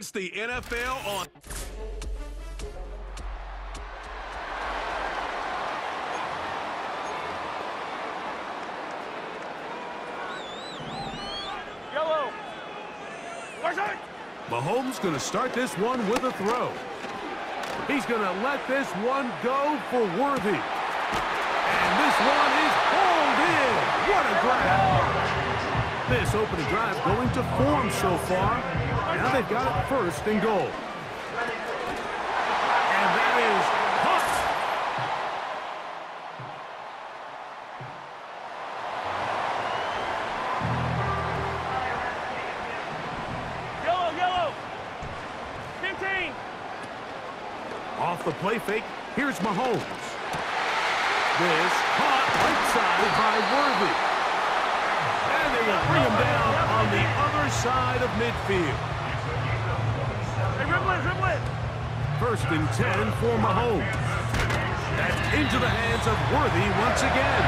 It's the NFL on. Yellow. Mahomes going to start this one with a throw. He's going to let this one go for Worthy. And this one is hauled in. What a grab. This opening drive going to form so far. Now they've got it first and goal. And that is caught. Yellow, yellow. 15. Off the play fake, here's Mahomes. This caught right side by Worthy. And they will bring him down on the other side of midfield. Hey, dribble it, dribble it. First and 10 for Mahomes. That's into the hands of Worthy once again.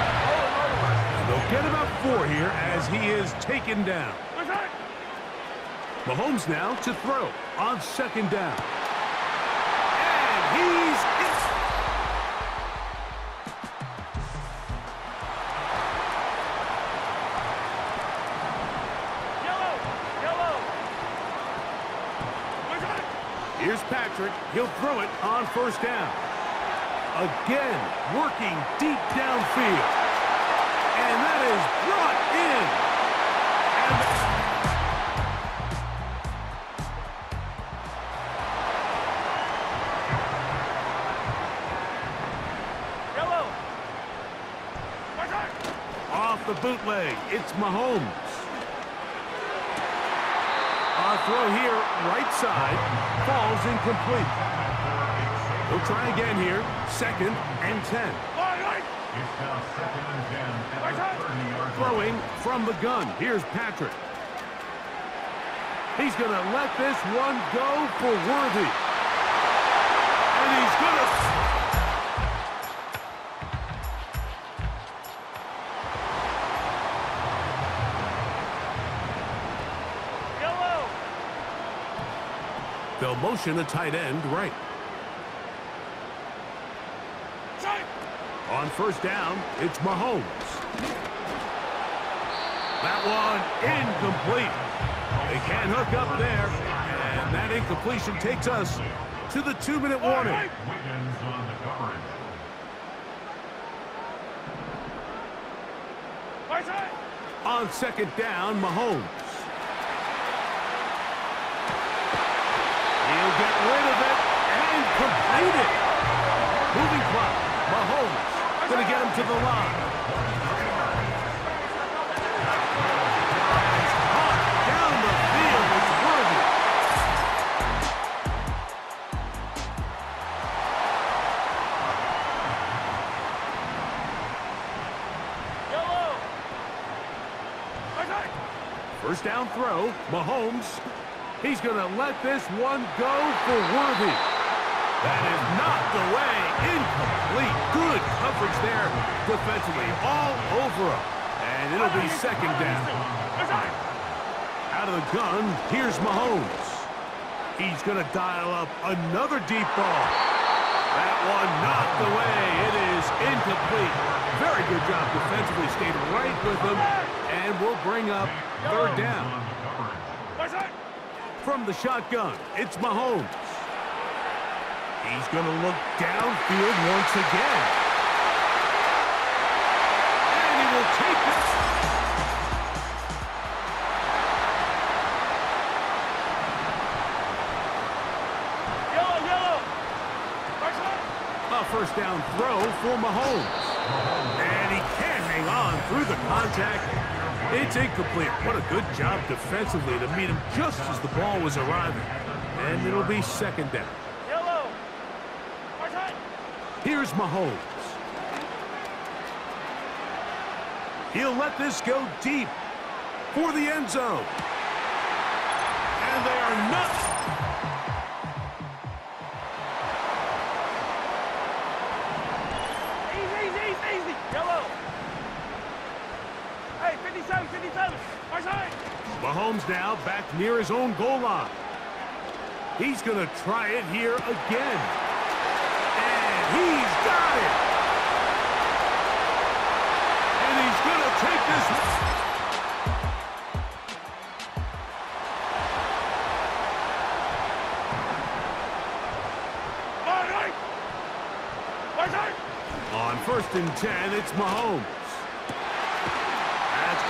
And they'll get about four here as he is taken down. Mahomes now to throw on second down. And he's Here's Patrick. He'll throw it on first down. Again, working deep downfield. And that is brought in. And Yellow. Off the bootleg, it's Mahomes. A throw here, right side, falls incomplete. He'll try again here, second and 10. Line, line. It's now second and 10 at Right the side. 30-yard line. Throwing from the gun. Here's Patrick. He's going to let this one go for Worthy. They'll motion a tight end right. On first down, it's Mahomes. That one incomplete. They can't hook up there. And that incompletion takes us to the two-minute warning. On second down, Mahomes. He'll get rid of it and complete it. Moving clock. Mahomes going to get him to the line. First down throw, Mahomes. He's going to let this one go for Worthy. That is not the way. Incomplete. Good coverage there defensively. All over him. And it'll be second down. Out of the gun, here's Mahomes. He's going to dial up another deep ball. That one not the way. It is incomplete. Very good job defensively. Stayed right with him. And we'll bring up third down. On the coverage. Right side. From the shotgun, it's Mahomes. He's going to look downfield once again. And he will take it. Yellow, yellow. A first down throw for Mahomes. And he can't hang on through the contact. It's incomplete. What a good job defensively to meet him just as the ball was arriving. And it'll be second down. Yellow. Here's Mahomes. He'll let this go deep for the end zone. And they are not. Mahomes now back near his own goal line. He's going to try it here again. And he's got it. And he's going to take this... All right. Martin. On first and 10, it's Mahomes.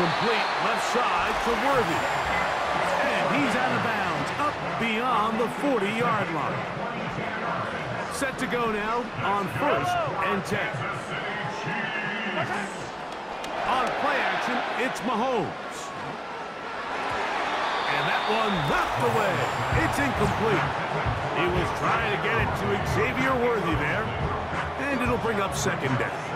Complete left side to Worthy. And he's out of bounds, up beyond the 40-yard line. Set to go now on first and 10. On play action, it's Mahomes. And that one left away. It's incomplete. He was trying to get it to Xavier Worthy there. And it'll bring up second down.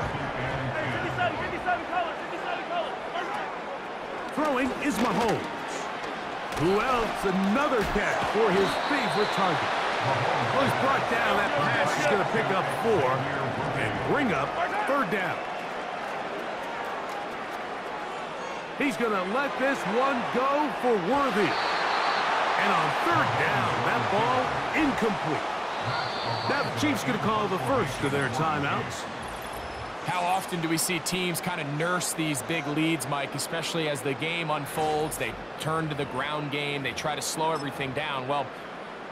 Is Mahomes. Who else? Another catch for his favorite target. Well, he's brought down. That pass is going to pick up four and bring up third down. He's going to let this one go for Worthy. And on third down, that ball incomplete. Now the Chiefs going to call the first of their timeouts. How often do we see teams kind of nurse these big leads, Mike, especially as the game unfolds? They turn to the ground game. They try to slow everything down. Well,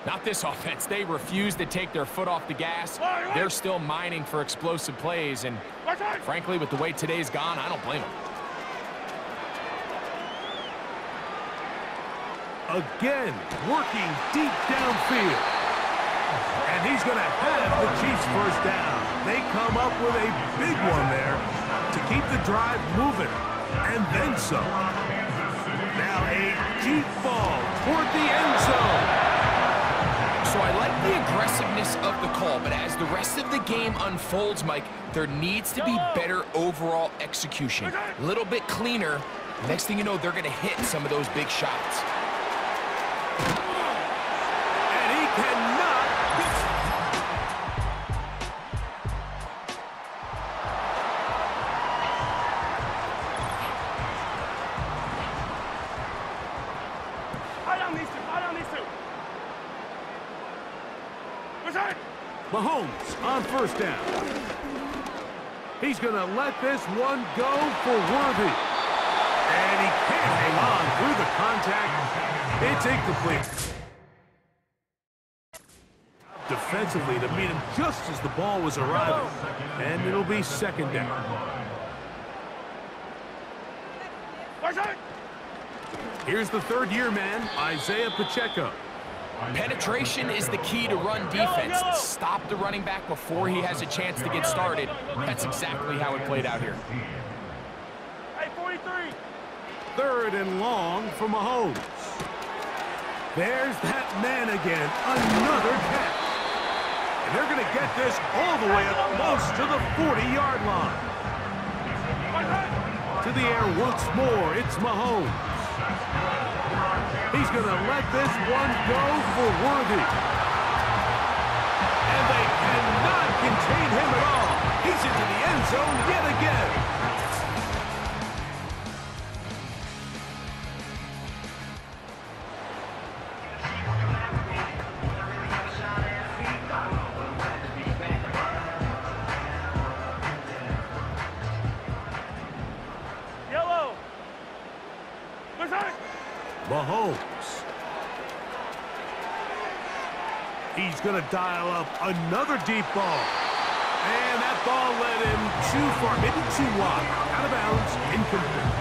not this offense. They refuse to take their foot off the gas. They're still mining for explosive plays, and frankly, with the way today's gone, I don't blame them. Again, working deep downfield. And he's going to have the Chiefs first down. They come up with a big one there to keep the drive moving. And then some. Now a deep ball toward the end zone. So I like the aggressiveness of the call, but as the rest of the game unfolds, Mike, there needs to be better overall execution. A little bit cleaner. Next thing you know, they're going to hit some of those big shots. Mahomes on first down. He's going to let this one go for Worthy. And he can't hang on through the contact. It's incomplete. Defensively to meet him just as the ball was arriving. And it'll be second down. Here's the third-year man, Isaiah Pacheco. Penetration is the key to run defense. Stop the running back before he has a chance to get started. That's exactly how it played out here. Hey, 43. Third and long for Mahomes. There's that man again. Another catch. And they're going to get this all the way up close to the 40-yard line. To the air once more. It's Mahomes. He's going to let this one go for Worthy. And they cannot contain him at all. He's into the end zone yet again. Yellow. Martin. Mahomes. He's going to dial up another deep ball. And that ball led him too far, maybe too wide. Out of bounds, incomplete.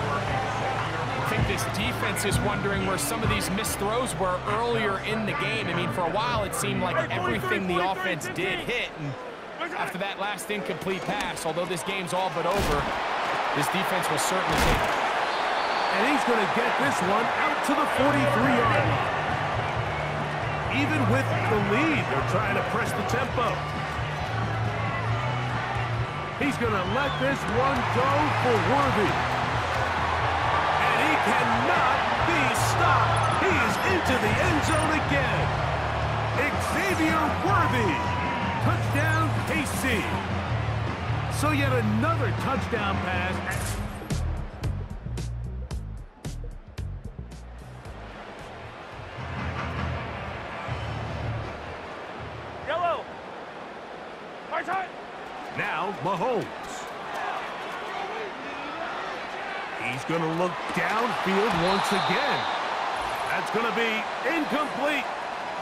I think this defense is wondering where some of these missed throws were earlier in the game. I mean, for a while, it seemed like everything the offense did hit. And after that last incomplete pass, although this game's all but over, this defense will certainly take it. And he's going to get this one out to the 43-yard line. Even with the lead, they're trying to press the tempo. He's going to let this one go for Worthy. And he cannot be stopped. He is into the end zone again. Xavier Worthy. Touchdown, KC. So yet another touchdown pass. Mahomes. He's going to look downfield once again. That's going to be incomplete.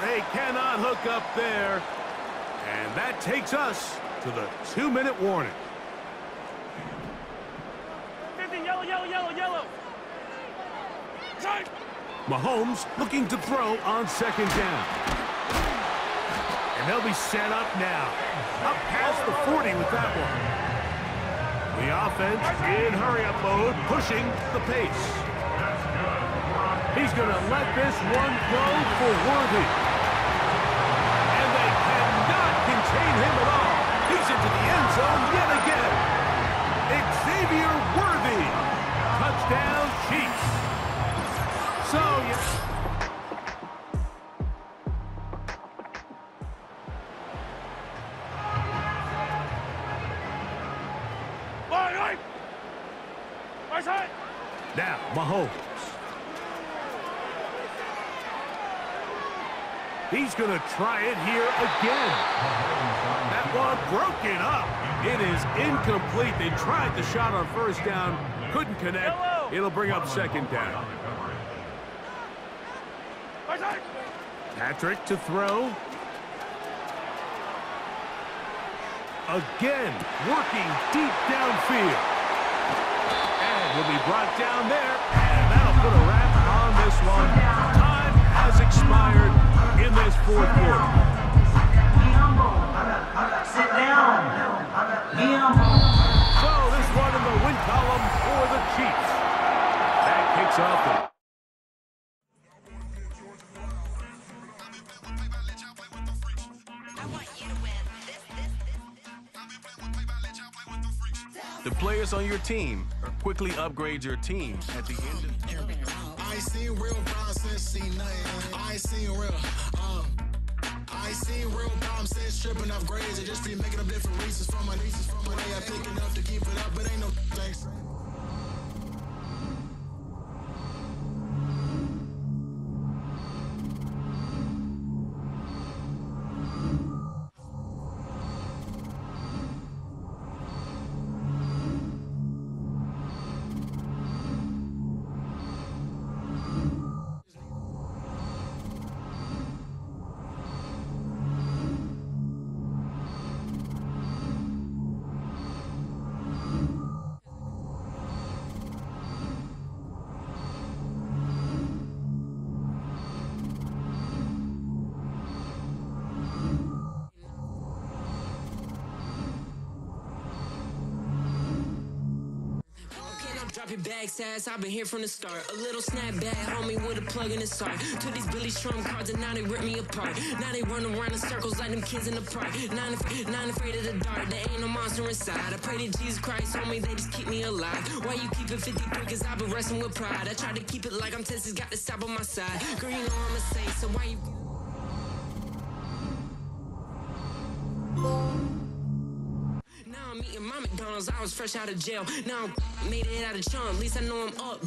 They cannot hook up there. And that takes us to the two-minute warning. 50, yellow, yellow, yellow, yellow. Time. Mahomes looking to throw on second down. And they'll be set up now. Up past the 40 with that one. The offense in hurry-up mode, pushing the pace. He's going to let this one go for Worthy. He's going to try it here again. That one broken up. It is incomplete. They tried the shot on first down. Couldn't connect. It'll bring up second down. Patrick to throw. Again, working deep downfield. And will be brought down there. And that'll put a wrap on this one. Time has expired in this fourth quarter. Sit down. So this one in the win column for the Chiefs. That kicks off the The players on your team quickly upgrade your team at the end of I ain't seen real nothing. I real. Stripping off grades. I just be making up different reasons for my reasons for my day. I pick enough to keep it up, but ain't no thanks. Okay, now drop bag. I've been here from the start. A little snapback, homie, with a plug in the start. Took these Billy Trump cards and now they rip me apart. Now they run around in circles like them kids in the park. Not, af- not afraid of the dark, there ain't no monster inside. I pray to Jesus Christ, homie, they just keep me alive. Why you keep it 53? Cause I've been wrestling with pride. I try to keep it like I'm Texas, got the stop on my side. Girl, you know I'ma say, so why you. McDonald's, I was fresh out of jail. Now I made it out of chum, at least I know I'm up.